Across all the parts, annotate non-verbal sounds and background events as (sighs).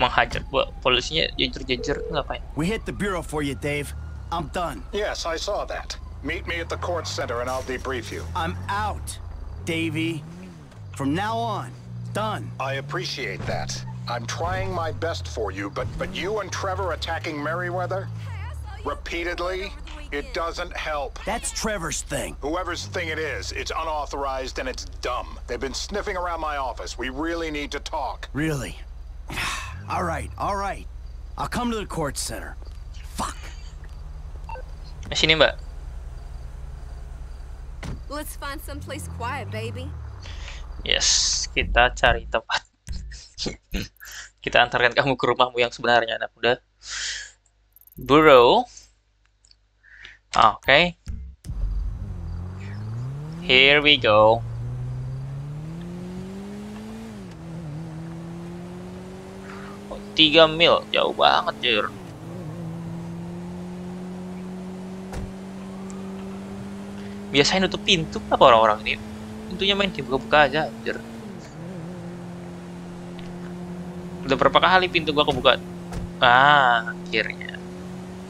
menghajar polisinya jejer-jejer ngapain? We hit the bureau for you, Dave. I'm done. Yes, I saw that. Meet me at the Kortz Center and I'll debrief you. I'm out, Davy. From now on, done. I appreciate that. I'm trying my best for you, but but you and Trevor attacking Merryweather repeatedly, it doesn't help. That's Trevor's thing. Whoever's thing it is, it's unauthorized and it's dumb. They've been sniffing around my office. We really need to talk. Really? (sighs) (sighs) (sighs) all right, all right. I'll come to the court center. Fuck. Sini mbak. Let's find someplace quiet, baby. Yes, kita cari tempat. kita antarkan kamu ke rumahmu yang sebenarnya, anak muda. Bureau. Oke. Okay. Here we go. Oh, 3 mil, jauh banget, Jir. Biasanya nutup pintu apa orang-orang ini? Pintunya main dibuka-buka aja, Jir. Udah berapa kali pintu gua kebuka? Ah, akhirnya.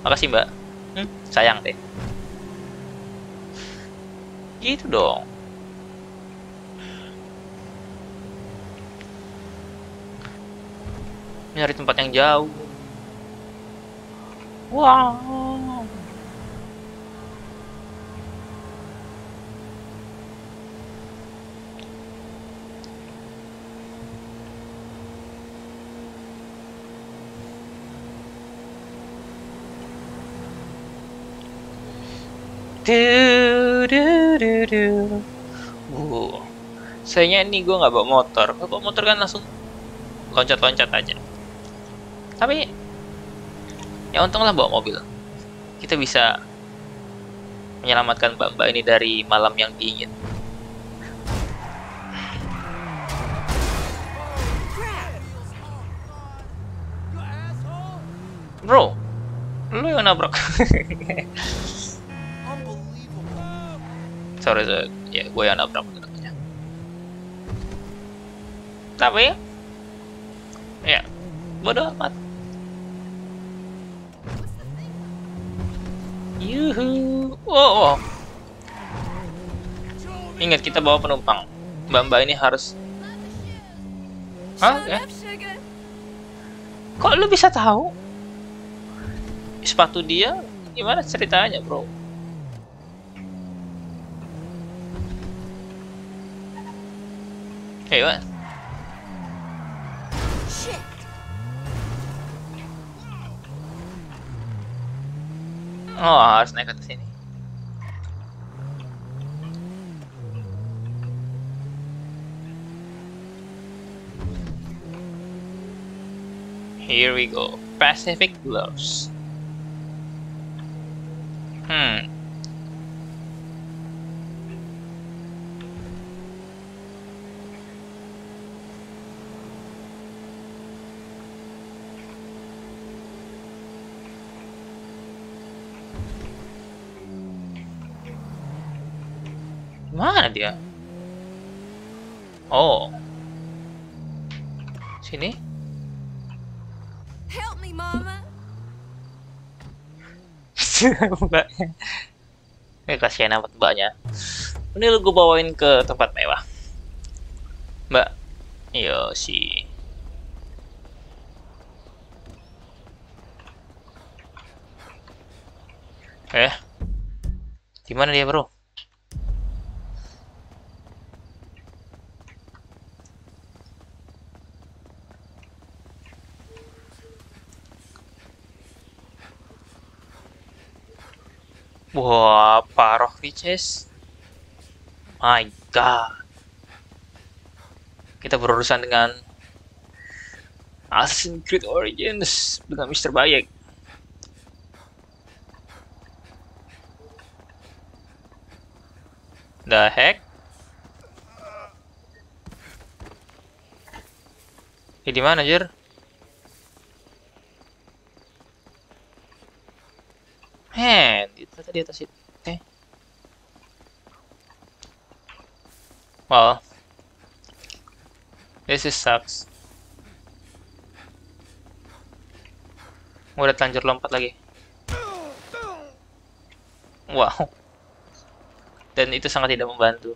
Makasih, Mbak. Hmm, sayang deh. Gitu dong. Nyari tempat yang jauh. Wow. Du, du, du, du. Sayangnya ini gue nggak bawa motor. Kalau bawa motor kan langsung loncat-loncat aja. Tapi ya untunglah bawa mobil. Kita bisa menyelamatkan mbak-mbak ini dari malam yang dingin. Bro, lu yang nabrak. (laughs) sorry, sorry. ya gue yang nabrak. Tapi ya bodoh amat. Yuhu. Wow, wow. Ingat kita bawa penumpang. Mbak-mbak ini harus Hah? Ya? Kok lu bisa tahu? Sepatu dia gimana ceritanya, Bro? Hey, what? Oh, ah, harus naik ke atas sini. Here we go. Pacific Bluffs. Mbaknya. Eh, kasihan amat mbaknya. Ini lu gue bawain ke tempat mewah. Mbak. Yo si. Eh. Gimana dia, Bro? Wah, paroh Riches. My God. Kita berurusan dengan Assassin's Creed Origins dengan Mr. Bayek. The heck? Ini di mana, Jir? Man, itu tadi atas itu. Oke. Well, this is sucks. Udah terlanjur lompat lagi. Wow. Dan itu sangat tidak membantu.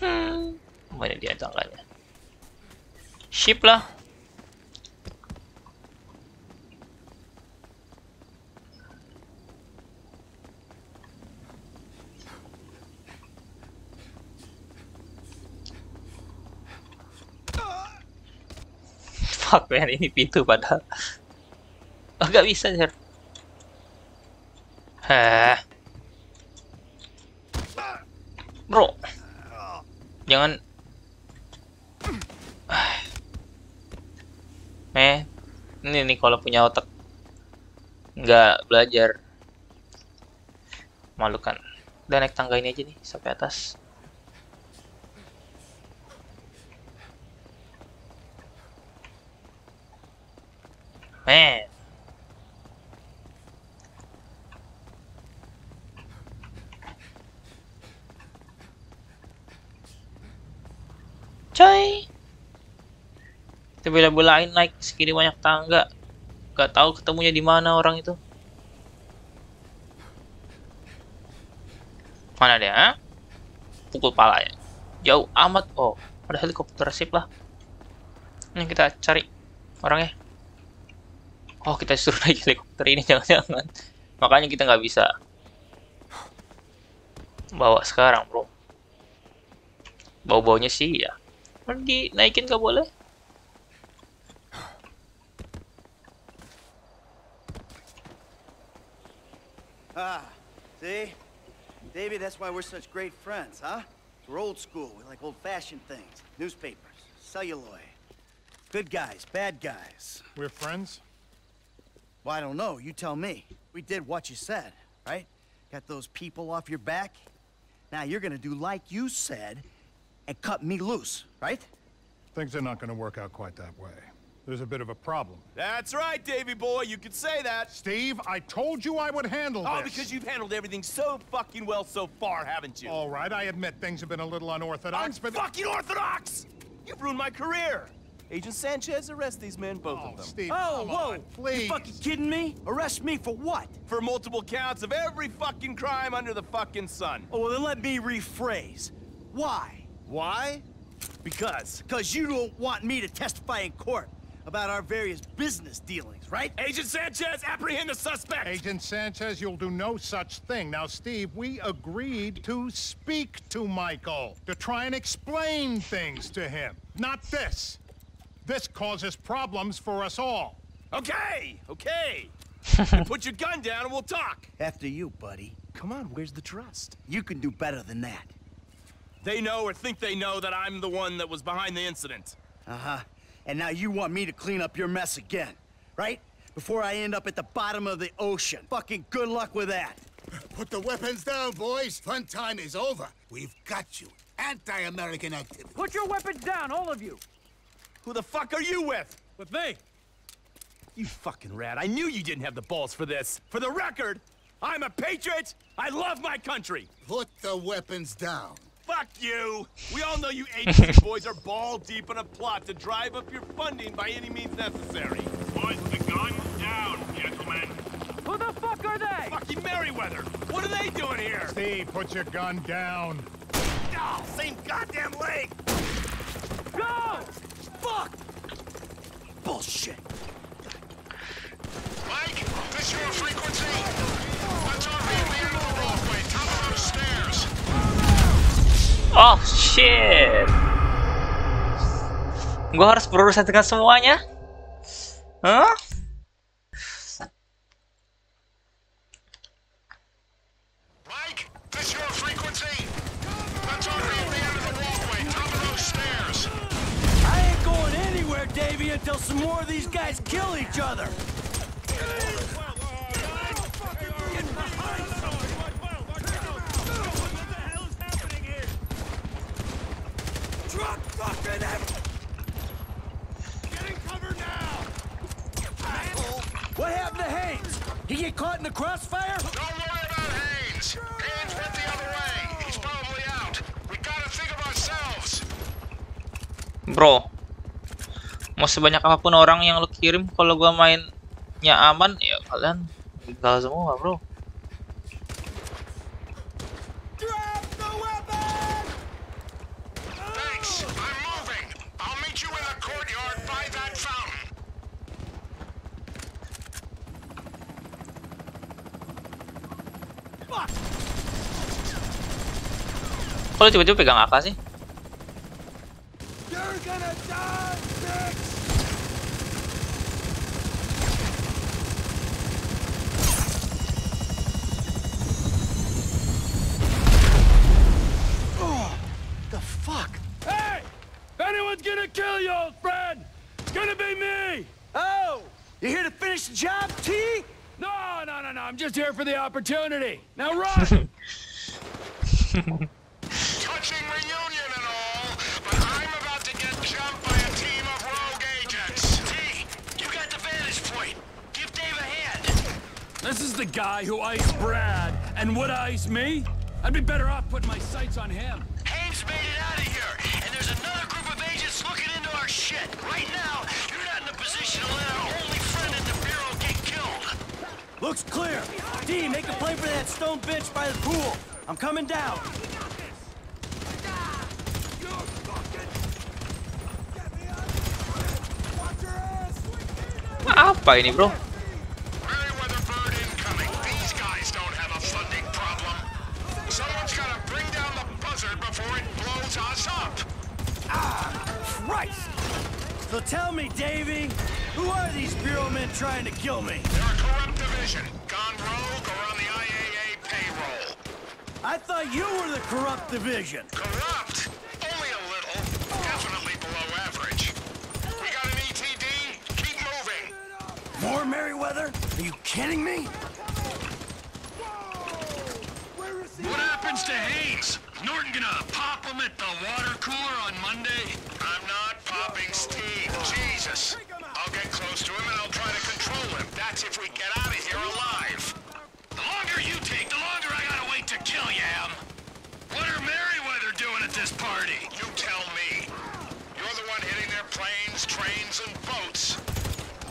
Hmm. Mana dia tangannya? Ship lah. Fuck man, ini pintu padahal. Oh, gak bisa, Sir. Bro. Jangan (sighs) Eh, ini nih kalau punya otak nggak belajar malu kan udah naik tangga ini aja nih sampai atas man coy. Kita bela-belain naik segini banyak tangga. Gak tahu ketemunya di mana orang itu. Mana dia ha? pukul pala ya. Jauh amat. Oh ada helikopter sip lah. Ini kita cari orangnya oh kita suruh naik helikopter ini (laughs) jangan-jangan makanya kita nggak bisa bawa sekarang bro bau-baunya sih ya dinaikin gak boleh Ah, see? Davey, that's why we're such great friends, huh? We're old school. We like old-fashioned things. Newspapers, celluloid. Good guys, bad guys. We're friends? Well, I don't know. You tell me. We did what you said, right? Got those people off your back? Now you're gonna do like you said and cut me loose, right? Things are not going to work out quite that way. There's a bit of a problem. That's right, Davy boy. You could say that. Steve, I told you I would handle Oh, this. because you've handled everything so fucking well so far, haven't you? All right, I admit things have been a little unorthodox, but... Fucking orthodox! You've ruined my career. Agent Sanchez, arrest these men, both Oh, of them. Steve, Oh, come whoa! on, please. You fucking kidding me? Arrest me for what? For multiple counts of every fucking crime under the fucking sun. Oh, well, then let me rephrase. Why? Why? Because. Because you don't want me to testify in court about our various business dealings, right? Agent Sanchez, apprehend the suspect! Agent Sanchez, you'll do no such thing. Now, Steve, we agreed to speak to Michael, to try and explain things to him. Not this. This causes problems for us all. Okay, okay. (laughs) Put your gun down and we'll talk. After you, buddy. Come on, where's the trust? You can do better than that. They know or think they know that I'm the one that was behind the incident. Uh-huh. And now you want me to clean up your mess again, right? Before I end up at the bottom of the ocean. Fucking good luck with that. Put the weapons down, boys. Fun time is over. We've got you. Anti-American activity. Put your weapons down, all of you. Who the fuck are you with? With me. You fucking rat. I knew you didn't have the balls for this. For the record, I'm a patriot. I love my country. Put the weapons down. Fuck you. We all know you agency (laughs) boys are ball deep in a plot to drive up your funding by any means necessary. Put the gun down, gentlemen. Who the fuck are they? Fucking Merryweather. What are they doing here? Steve, put your gun down. Oh, same goddamn leg. Go! Fuck! Bullshit. Mike, this your frequency? Let's all be at the end of the walkway, top of those stairs. Oh shit. Gua harus berurusan dengan semuanya? Hah? Of these guys kill each other. Truck fucking Getting cover now. What happened to Haines? He get caught in the crossfire? Don't worry about Haines. Haines went the other way. He's probably out. We gotta think of ourselves. Bro. mau sebanyak apa pun orang yang lo kirim kalau gua mainnya aman ya kalian kalah semua bro Kok lu tiba-tiba pegang AK sih? Finish the job, T? No, no, no, no, I'm just here for the opportunity. Now (laughs) run! Touching reunion and all, but I'm about to get jumped by a team of rogue agents. T, you got the vantage point. Give Dave a hand. this is the guy who iced Brad and would ice me? I'd be better off putting my sights on him. Looks clear. D, make a play for that stone bench by the pool. I'm coming down. Ah, apa ini bro Merryweather bird incoming. These guys don't have a funding problem. Someone's gotta bring down the buzzard before it blows us up. Ah, Christ! So tell me, Davy, who are these Bureau men trying to kill me? They're a corrupt division, gone rogue or on the IAA payroll. I thought you were the corrupt division. Corrupt? Only a little. Definitely below average. We got an ETD? Keep moving. More Merryweather? Are you kidding me? What happens to Haines? Norton gonna pop him at the water cooler on Monday? I'm not popping Steve. Jesus. Close to him and I'll try to control him. That's if we get out of here alive. The longer you take, the longer I gotta wait to kill you, Em. What are Merryweather doing at this party? You tell me. You're the one hitting their planes, trains, and boats.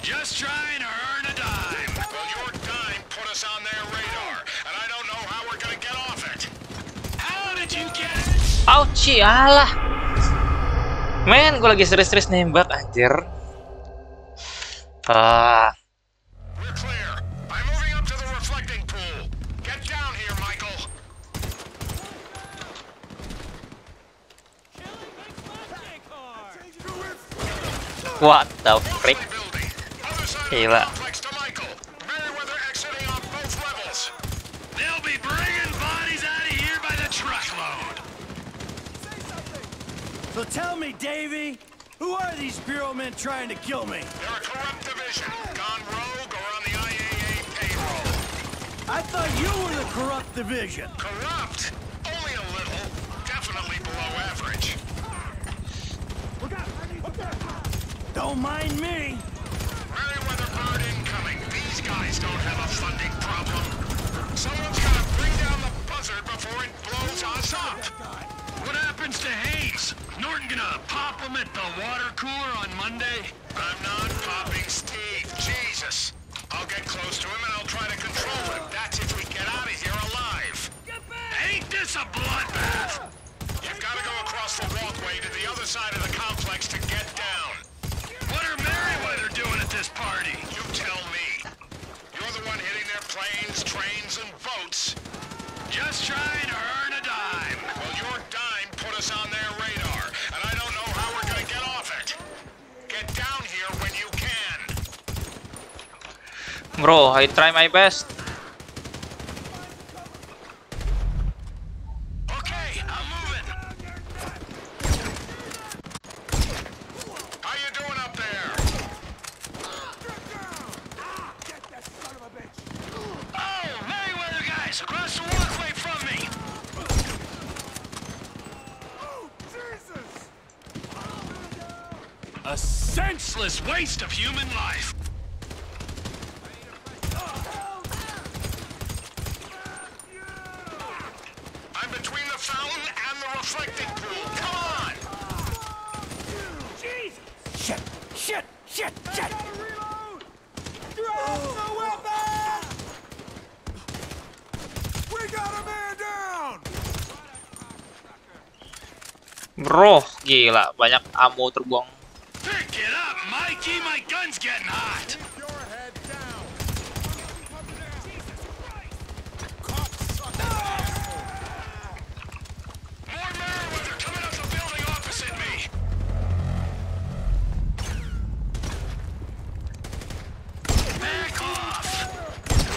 Just trying to earn a dime. Well, your dime put us on their radar, and I don't know how we're gonna get off it. How did you get it? Ouch, alah. Men, gue lagi serius-serius nembak anjir. Ah, We're clear. I'm moving up to the reflecting pool. Get down here, Michael. what the frick? My building. Other side Gila. of the complex to Michael. Merryweather exiting on both levels. They'll be bringing bodies out of here by the truckload. So tell me, Davy, who are these Bureau men trying to kill me? They're a corrupt division, gone rogue or on the IAA payroll. I thought you were the corrupt division. Corrupt? Only a little. Definitely below average. Look out. Don't mind me. Merryweather bird incoming. These guys don't have a funding problem. Someone's gotta bring down the buzzard before it blows us up. What happens to Haines? Norton gonna pop him at the water cooler on Monday? I'm not popping Steve. Jesus. I'll get close to him and I'll try to control him. That's if we get out of here alive. Ain't this a bloodbath? You've gotta go across the walkway to the other side of the complex to get down. What are Merryweather doing at this party? You tell me. You're the one hitting their planes, trains, and boats. Just trying Bro, I try my best. Okay, I'm moving. How you doing up there? Oh, guys, across the walkway from me. A senseless waste of human life. I'm between the fountain and the reflecting pool. Come on! Shit, shit, shit, shit. We got a man down! Bro, gila, banyak ammo terbuang. Pick it up, Mikey! My gun's getting hot! More Merryweather coming up the building opposite me! Back off!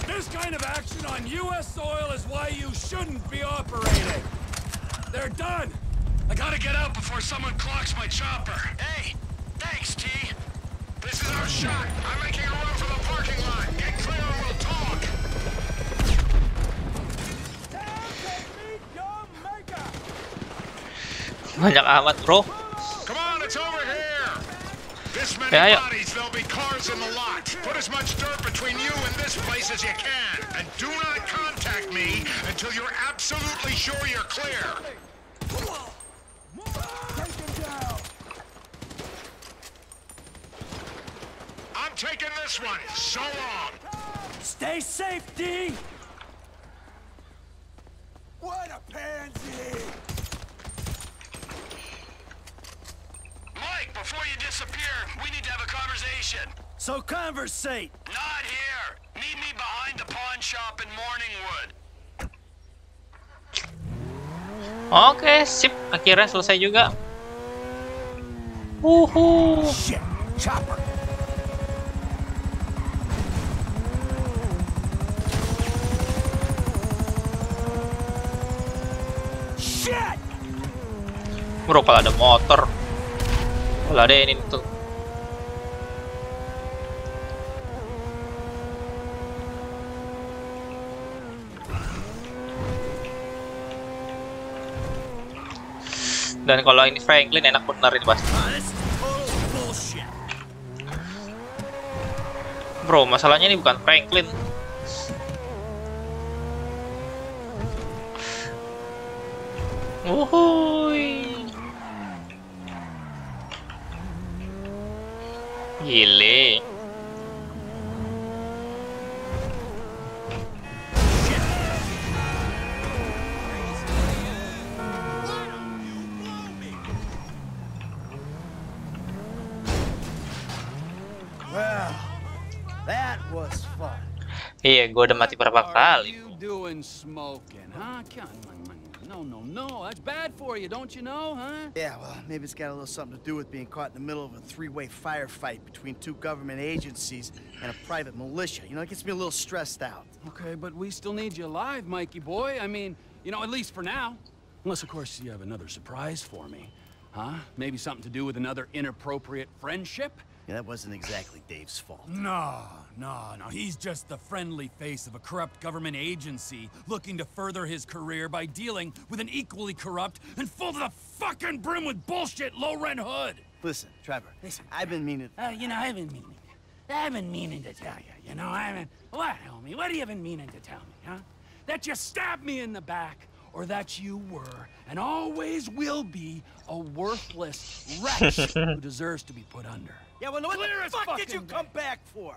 This kind of action on U.S. soil is why you shouldn't be operating. They're done. I gotta get out before someone clocks my chopper. Hey, thanks, T. This is our shot. I'm making a run for the parking lot. Get clear and we'll talk. Banyak amat, bro. Come on, it's over here. This many yeah. bodies, there'll be cars in the lot. Put as much dirt between you and this place as you can. And do not contact me until you're absolutely sure you're clear. I'm taking this one. So long. Stay safe, D. What a pansy! Mike, before you disappear, we need to have a conversation. So conversate. Not here. Meet me behind the pawn shop in Morningwood. Oke, sip. Akhirnya selesai juga. Uhu. Shit! Chopper! Bro, kalau ada motor. Kalau ada ini tuh. Dan kalau ini Franklin enak bener ini pasti. Bro, masalahnya ini bukan Franklin. Wuhui. Gile. Well, that was fun. Iya, gue udah mati berapa What kali. Are you doing smoking, huh? Come on. No, no, no. That's bad for you, don't you know, huh? Yeah, well, maybe it's got a little something to do with being caught in the middle of a three-way firefight between two government agencies and a private militia. You know, it gets me a little stressed out. Okay, but we still need you alive, Mikey boy. I mean, you know, at least for now. Unless, of course, you have another surprise for me. Huh? Maybe something to do with another inappropriate friendship? Yeah, that wasn't exactly Dave's fault. No, no, no. He's just the friendly face of a corrupt government agency looking to further his career by dealing with an equally corrupt and full to the fucking brim with bullshit low-rent hood. Listen, Trevor, Listen, I've been meaning... Uh, you know, I've been meaning. I've been meaning to tell you. You know, I've been. What, homie? What have you been meaning to tell me, huh? That you stabbed me in the back, or that you were and always will be a worthless wretch (laughs) who deserves to be put under. Yeah, well, what Clear the as fuck did you come back for?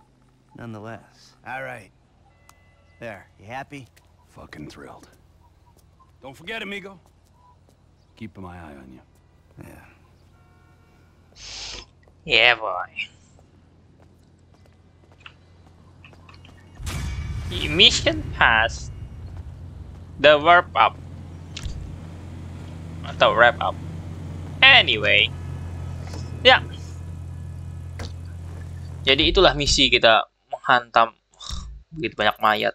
nonetheless. All right. There, you happy? Fucking thrilled. Don't forget, amigo. Keeping my eye on you. Yeah. Yeah, boy. Mission pass. The warp up. Atau wrap up. Anyway. Ya. Jadi itulah misi kita menghantam begitu banyak mayat.